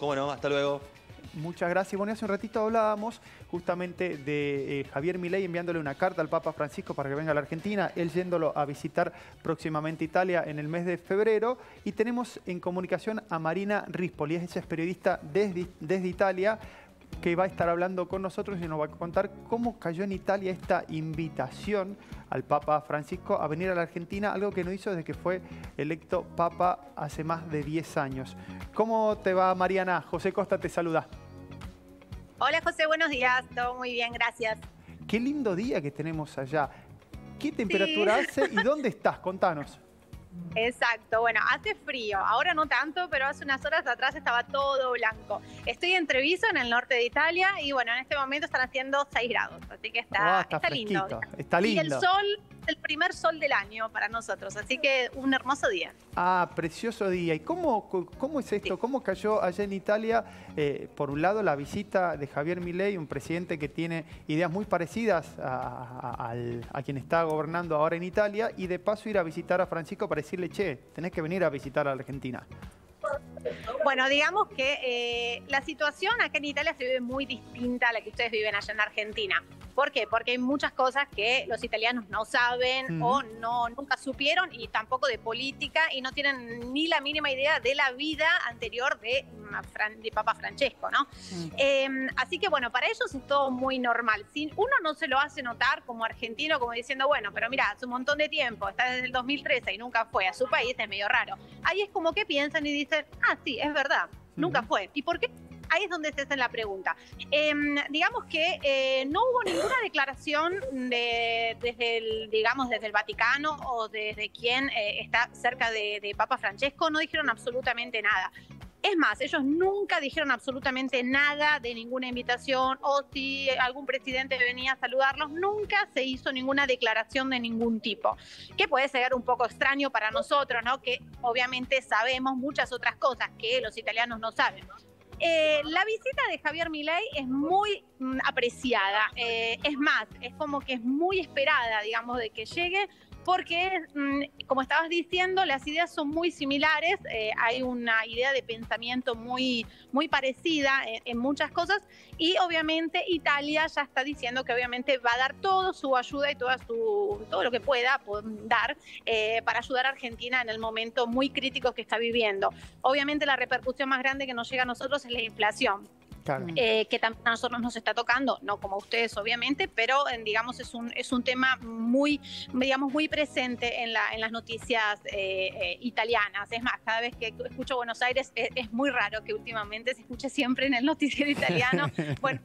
cómo no, hasta luego. Muchas gracias. Bueno, hace un ratito hablábamos justamente de eh, Javier Milei enviándole una carta al Papa Francisco para que venga a la Argentina, él yéndolo a visitar próximamente Italia en el mes de febrero. Y tenemos en comunicación a Marina Rispoli, ella es periodista desde, desde Italia, que va a estar hablando con nosotros y nos va a contar cómo cayó en Italia esta invitación al Papa Francisco a venir a la Argentina, algo que no hizo desde que fue electo Papa hace más de 10 años. ¿Cómo te va, Mariana? José Costa te saluda. Hola, José, buenos días. Todo muy bien, gracias. Qué lindo día que tenemos allá. ¿Qué temperatura hace y dónde estás? Contanos. Exacto, bueno, hace frío, ahora no tanto, pero hace unas horas atrás estaba todo blanco. Estoy en Treviso, en el norte de Italia, y bueno, en este momento están haciendo 6 grados, así que está, ah, lindo. Está lindo. Y el sol el primer sol del año para nosotros, así que un hermoso día. Ah, precioso día. ¿Y cómo, cómo es esto? ¿Cómo cayó allá en Italia, eh, por un lado, la visita de Javier Milei, un presidente que tiene ideas muy parecidas a, quien está gobernando ahora en Italia, y de paso ir a visitar a Francisco para decirle, che, tenés que venir a visitar a la Argentina? Bueno, digamos que eh, la situación acá en Italia se vive muy distinta a la que ustedes viven allá en Argentina. ¿Por qué? Porque hay muchas cosas que los italianos no saben o no nunca supieron y tampoco de política y no tienen ni la mínima idea de la vida anterior de, mm, de Papa Francesco, ¿no? Em, así que bueno, para ellos es todo muy normal. Si uno no se lo hace notar como argentino, como diciendo, bueno, pero mira, hace un montón de tiempo, está desde el 2013 y nunca fue a su país, es medio raro. Ahí es como que piensan y dicen, ah, sí, es verdad, nunca fue. ¿Y por qué ahí es donde se hace la pregunta. Em, digamos que eh, no hubo ninguna declaración de, desde el, digamos, desde el Vaticano o desde quien eh, está cerca de, de Papa Francesco, no dijeron absolutamente nada. Es más, ellos nunca dijeron absolutamente nada de ninguna invitación o si algún presidente venía a saludarlos, nunca se hizo ninguna declaración de ningún tipo, que puede ser un poco extraño para nosotros, ¿no? Que obviamente sabemos muchas otras cosas que los italianos no saben. Eh, la visita de Javier Milei es muy mm, apreciada. Eh, es más, es como que es muy esperada, digamos, de que llegue porque, mm, como estabas diciendo, las ideas son muy similares, eh, hay una idea de pensamiento muy, muy parecida en, muchas cosas y obviamente Italia ya está diciendo que obviamente va a dar toda su ayuda y toda su, todo lo que pueda dar para ayudar a Argentina en el momento muy crítico que está viviendo. Obviamente la repercusión más grande que nos llega a nosotros es la inflación. Eh, que también a nosotros nos está tocando, no como a ustedes obviamente, pero eh, digamos es un, es un tema muy, digamos, muy presente en, la, en las noticias eh, italianas. Es más, cada vez que escucho Buenos Aires es, muy raro que últimamente se escuche siempre en el noticiero italiano Buenos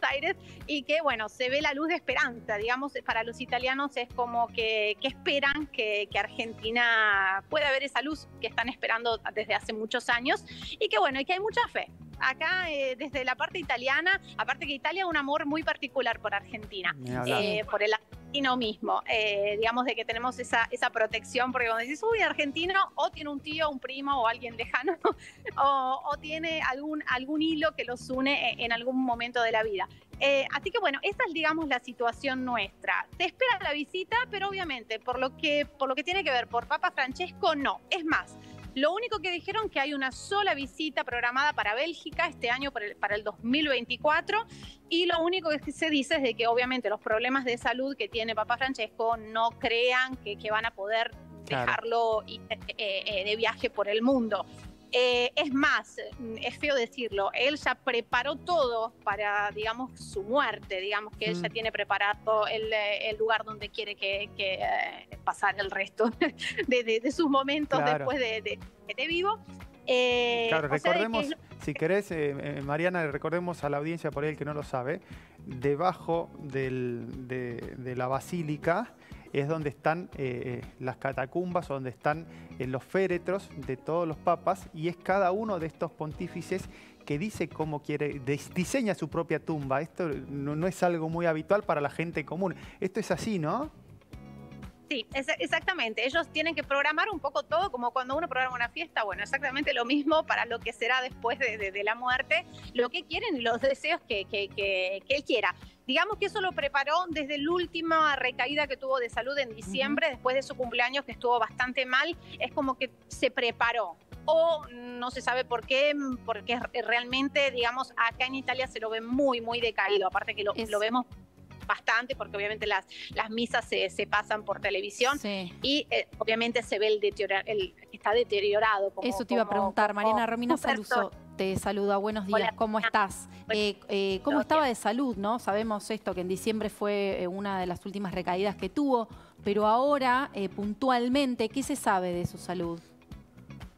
Aires y que bueno, se ve la luz de esperanza, digamos, para los italianos es como que, que esperan que, que, Argentina pueda ver esa luz que están esperando desde hace muchos años y que bueno, y que hay mucha fe, acá eh, desde la parte italiana, aparte que Italia un amor muy particular por Argentina, eh, por el argentino mismo, eh, digamos de que tenemos esa, esa protección, porque cuando dices, uy, argentino, o tiene un tío, un primo o alguien lejano, o, tiene algún, algún hilo que los une en algún momento de la vida. así que bueno, esa es digamos la situación nuestra. Te espera la visita, pero obviamente por lo que, por lo que tiene que ver por Papa Francesco, no. Es más, lo único que dijeron que hay una sola visita programada para Bélgica este año para el, 2024 y lo único que se dice es de que obviamente los problemas de salud que tiene Papa Francesco no crean que, van a poder dejarlo eh, eh, de viaje por el mundo. Eh, es más, es feo decirlo, él ya preparó todo para, digamos, su muerte, digamos que él ya mm. tiene preparado el, lugar donde quiere que, eh, pasar el resto de, sus momentos después de, de, vivo. Eh, claro, recordemos, si querés, Mariana, recordemos a la audiencia por ahí el que no lo sabe, debajo de la basílica es donde están eh, eh, las catacumbas, donde están eh, los féretros de todos los papas, y es cada uno de estos pontífices que dice cómo quiere, diseña su propia tumba. Esto no, es algo muy habitual para la gente común. Esto es así, ¿no? Sí, exactamente. Ellos tienen que programar un poco todo, como cuando uno programa una fiesta. Bueno, exactamente lo mismo para lo que será después de, la muerte, lo que quieren y los deseos que, que él quiera. Digamos que eso lo preparó desde la última recaída que tuvo de salud en diciembre, después de su cumpleaños que estuvo bastante mal, es como que se preparó. o no se sabe por qué, porque realmente, digamos, acá en Italia se lo ve muy, muy decaído, aparte que lo, lo vemos bastante, porque obviamente las, las misas se, se pasan por televisión y eh, obviamente se ve el, deterioro, el está deteriorado. Eso te iba a preguntar, Mariana Romina Saluso. Te saluda, buenos días, ¿cómo estás? Eh, eh, ¿Cómo estaba de salud? no Sabemos esto, que en diciembre fue una de las últimas recaídas que tuvo, pero ahora, puntualmente, ¿qué se sabe de su salud?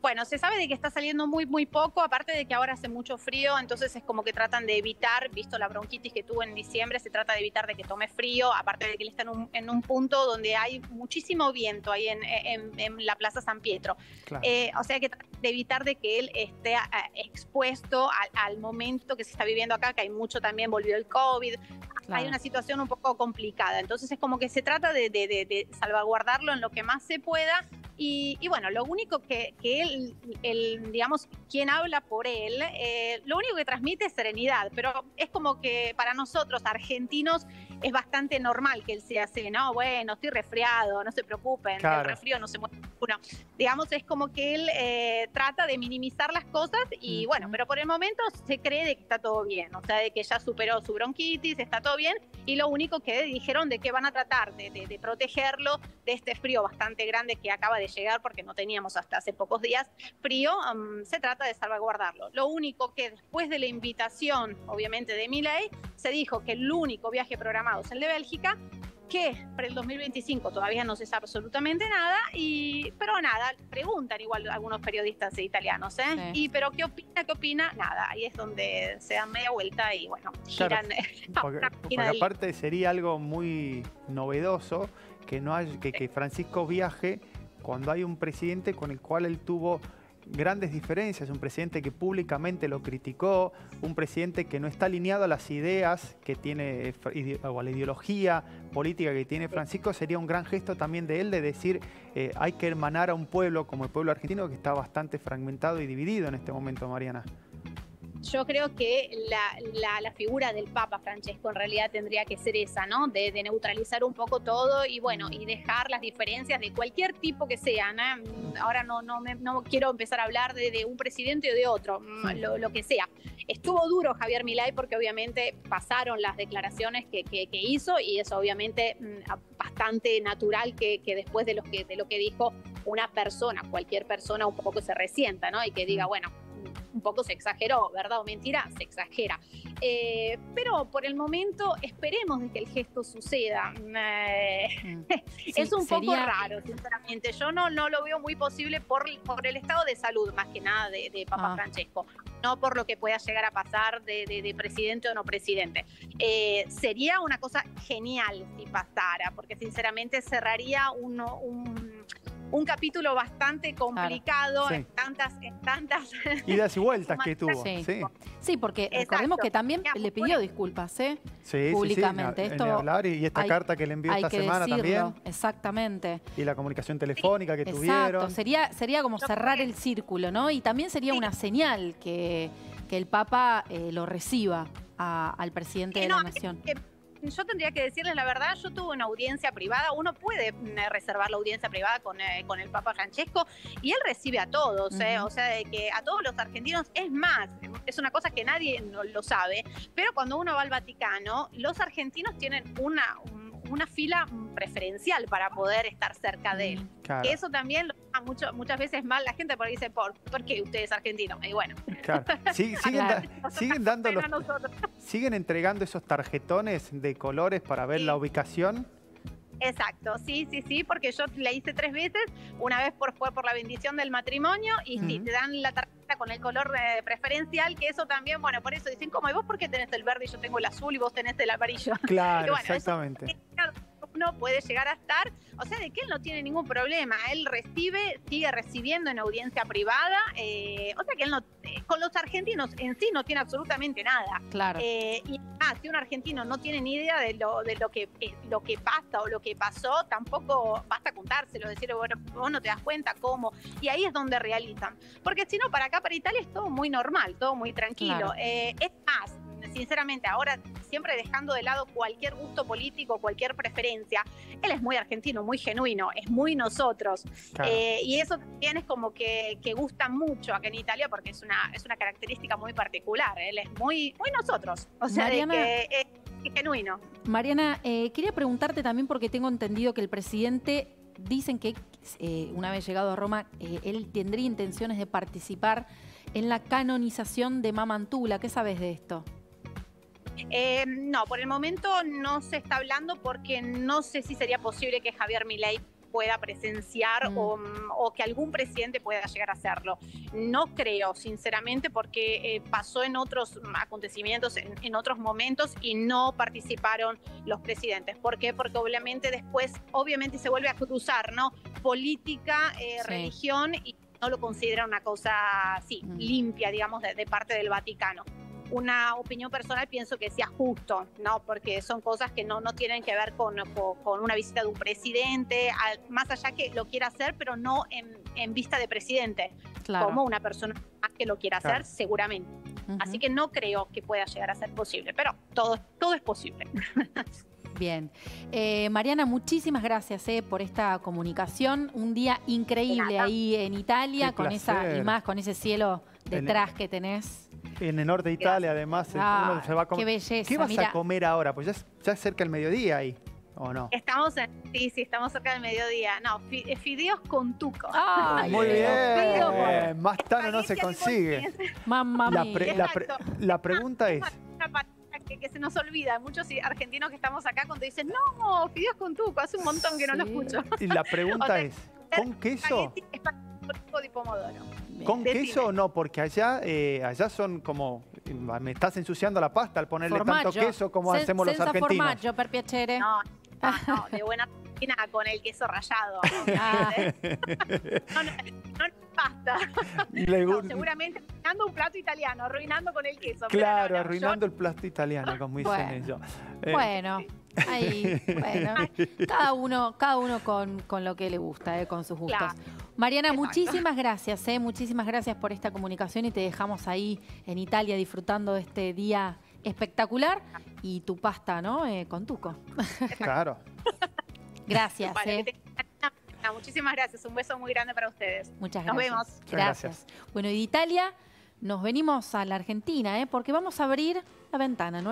Bueno, se sabe de que está saliendo muy, muy poco, aparte de que ahora hace mucho frío, entonces es como que tratan de evitar, visto la bronquitis que tuvo en diciembre, se trata de evitar de que tome frío, aparte de que él está en un, punto donde hay muchísimo viento ahí en, la Plaza San Pietro. Eh, o sea que de evitar de que él esté eh, expuesto al, momento que se está viviendo acá, que hay mucho también, volvió el COVID, hay una situación un poco complicada, entonces es como que se trata de salvaguardarlo en lo que más se pueda y, bueno, lo único que, él, el, digamos, quien habla por él, eh, lo único que transmite es serenidad, pero es como que para nosotros, argentinos, es bastante normal que él sea así, ¿no? Bueno, estoy resfriado, no se preocupen, el resfrío no se muere uno. Digamos, es como que él eh, trata de minimizar las cosas y bueno, pero por el momento se cree de que está todo bien, o sea, de que ya superó su bronquitis, está todo bien y lo único que dijeron de que van a tratar de, de protegerlo de este frío bastante grande que acaba de llegar porque no teníamos hasta hace pocos días frío, um, se trata de salvaguardarlo. Lo único que después de la invitación, obviamente, de Miley, se dijo que el único viaje programado es el de Bélgica, que para el 2025 todavía no se sabe absolutamente nada, y, pero nada, preguntan igual algunos periodistas italianos, ¿eh? Y, pero ¿qué opina? ¿Qué opina? Nada, ahí es donde se dan media vuelta y bueno, giran. porque, aparte sería algo muy novedoso que, no hay, que, que Francisco viaje cuando hay un presidente con el cual él tuvo grandes diferencias, un presidente que públicamente lo criticó, un presidente que no está alineado a las ideas que tiene o a la ideología política que tiene Francisco, sería un gran gesto también de él de decir eh, hay que hermanar a un pueblo como el pueblo argentino que está bastante fragmentado y dividido en este momento, Mariana yo creo que la, figura del Papa Francesco en realidad tendría que ser esa, ¿no? De, neutralizar un poco todo y bueno, y dejar las diferencias de cualquier tipo que sean. Ahora no, no, no quiero empezar a hablar de, un presidente o de otro, mm, lo, que sea. Estuvo duro Javier Milei porque obviamente pasaron las declaraciones que, hizo y es obviamente mm, bastante natural que, después de lo que, de lo que dijo una persona, cualquier persona un poco se resienta, ¿no? Y que diga, bueno, un poco se exageró, ¿verdad o mentira? Se exagera. Eh, pero por el momento esperemos de que el gesto suceda. Eh, mm. es un poco raro, sinceramente. Yo no, no lo veo muy posible por, por el estado de salud, más que nada, de, de Papa ah. Francesco. No por lo que pueda llegar a pasar de, presidente o no presidente. Eh, sería una cosa genial si pasara, porque sinceramente cerraría uno, un un capítulo bastante complicado en tantas, en tantas idas y vueltas que tuvo. Sí, sí. porque recordemos que también le pidió disculpas, ¿eh? Sí, Públicamente. Sí, Esto hablar y, esta carta que le envió esta semana también. Exactamente. Y la comunicación telefónica que tuvieron. Exacto, sería, sería como cerrar el círculo, ¿no? Y también sería una señal que, que el Papa eh, lo reciba al presidente de la Nación yo tendría que decirles la verdad, yo tuve una audiencia privada, uno puede mm, eh, reservar la audiencia privada con, eh, con el Papa Francesco y él recibe a todos, eh, o sea, de que a todos los argentinos, es más, es una cosa que nadie lo sabe, pero cuando uno va al Vaticano, los argentinos tienen una, una fila preferencial para poder estar cerca de él. Que eso también da mucho, muchas veces mal la gente porque dice, ¿por, ¿por qué usted es argentino? Y bueno. siguen, dando siguen entregando esos tarjetones de colores para ver la ubicación. Exacto, sí, sí, sí, porque yo la hice tres veces, una vez por, fue por la bendición del matrimonio y sí, te dan la tarjeta con el color eh, preferencial, que eso también, bueno, por eso dicen, como, ¿y vos por qué tenés el verde y yo tengo el azul y vos tenés el amarillo? Claro, exactamente puede llegar a estar, o sea, de que él no tiene ningún problema, él recibe, sigue recibiendo en audiencia privada, eh, o sea que él no, eh, con los argentinos en sí no tiene absolutamente nada. Claro. Eh, y ah, si un argentino no tiene ni idea de lo, de lo que lo que pasa o lo que pasó, tampoco basta contárselo, decir, bueno, vos no te das cuenta cómo, y ahí es donde realizan. Porque si no, para acá, para Italia es todo muy normal, todo muy tranquilo. es más, sinceramente, ahora siempre dejando de lado cualquier gusto político, cualquier preferencia, él es muy argentino, muy genuino, es muy nosotros. Eh, y eso también es como que, gusta mucho acá en Italia porque es una, es una característica muy particular. Él es muy, muy nosotros. O sea, que es, genuino. Mariana, eh, quería preguntarte también porque tengo entendido que el presidente dicen que eh, una vez llegado a Roma, él tendría intenciones de participar en la canonización de Mamantula. ¿Qué sabes de esto? Eh, no, por el momento no se está hablando porque no sé si sería posible que Javier Milei pueda presenciar mm. o, que algún presidente pueda llegar a hacerlo. No creo, sinceramente, porque eh, pasó en otros acontecimientos, en, otros momentos y no participaron los presidentes. ¿Por qué? Porque obviamente después, obviamente se vuelve a cruzar, ¿no? Política, eh, religión y no lo considera una cosa así, mm. limpia, digamos, de, parte del Vaticano una opinión personal pienso que sea justo, ¿no? Porque son cosas que no, no tienen que ver con, con, una visita de un presidente, más allá que lo quiera hacer, pero no en, vista de presidente, como una persona que lo quiera hacer, seguramente. Así que no creo que pueda llegar a ser posible, pero todo, todo es posible. Bien. Eh, Mariana, muchísimas gracias eh, por esta comunicación. Un día increíble ahí en Italia, con esa y más, con ese cielo detrás que tenés. En el norte de Italia, además, ah, se va a comer. Qué belleza. ¿Qué vas a comer ahora? Pues ya es, cerca del mediodía ahí. ¿O no? Estamos en, sí, sí, estamos cerca del mediodía. No, eh, fideos con tuco. Muy bien. Más tarde no se consigue. Mamma mía. la pregunta es que, se nos olvida. Muchos argentinos que estamos acá cuando dicen, no, fideos con tuco, hace un montón que no lo escucho. Y la pregunta es, ¿con queso? ¿Con queso o no? Porque allá, eh, allá son como, me estás ensuciando la pasta al ponerle tanto queso como hacemos los argentinos. Formaggio per piacere. No, no, de buena con el queso rallado. Ah. no, no, no, pasta. seguramente arruinando un plato italiano, arruinando con el queso. Claro, arruinando el plato italiano, como dicen bueno, ellos. Eh, bueno, ahí, bueno, cada uno, cada uno con, con lo que le gusta, eh, con sus gustos. Mariana, muchísimas gracias, eh, muchísimas gracias por esta comunicación y te dejamos ahí en Italia disfrutando de este día espectacular y tu pasta, ¿no? Eh, con tuco. Claro. Gracias. eh. Muchísimas gracias. Un beso muy grande para ustedes. Muchas gracias. Nos vemos. Gracias. Bueno, y de Italia nos venimos a la Argentina, ¿eh? porque vamos a abrir la ventana. ¿no?